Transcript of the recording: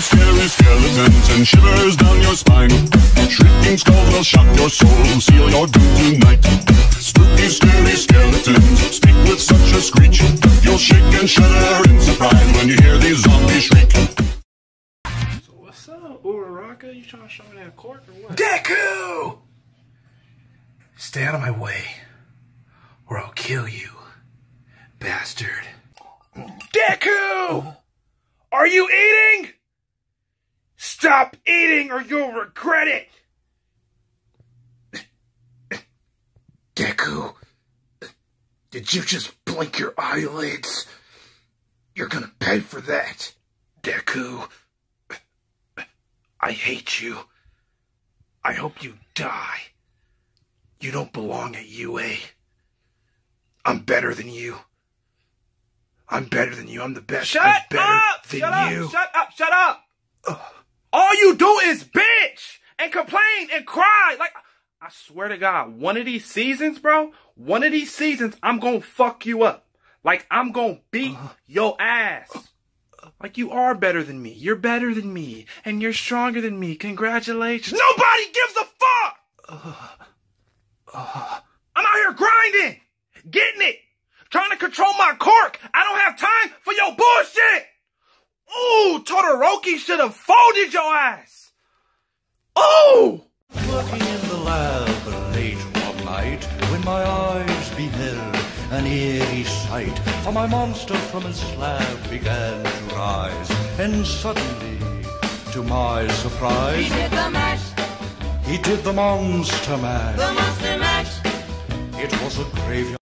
scary skeletons and shivers down your spine. Shrieking skulls will shock your soul, seal your doom tonight. Spooky, scary skeletons speak with such a screech. You'll shake and shudder in surprise when you hear these zombies shriek. So what's up, Uraraka? You trying to show me that quirk or what? Deku! Stay out of my way, or I'll kill you, bastard. Deku! Are you eating? Stop eating or you'll regret it! Deku, did you just blink your eyelids? You're gonna pay for that. Deku, I hate you. I hope you die. You don't belong at UA. I'm better than you. I'm better than you. I'm the best. Shut I'm better up! than Shut you. up! Shut up! Shut up! You do is bitch and complain and cry. Like, I swear to God, one of these seasons, bro, one of these seasons, I'm gonna fuck you up. Like, I'm gonna beat uh-huh. your ass. Like, you are better than me. You're better than me. And you're stronger than me. Congratulations. Nobody gives a fuck! Uh, uh, uh. I'm out here grinding, getting it, trying to control my quirk. I don't have time for your bullshit. Ooh, Todoroki should have folded your ass. Ooh! Working in the lab late one night when my eyes beheld an eerie sight. For my monster from his slab began to rise, and suddenly, to my surprise, He did the mash, he did the monster mash. the monster mash. It was a graveyard.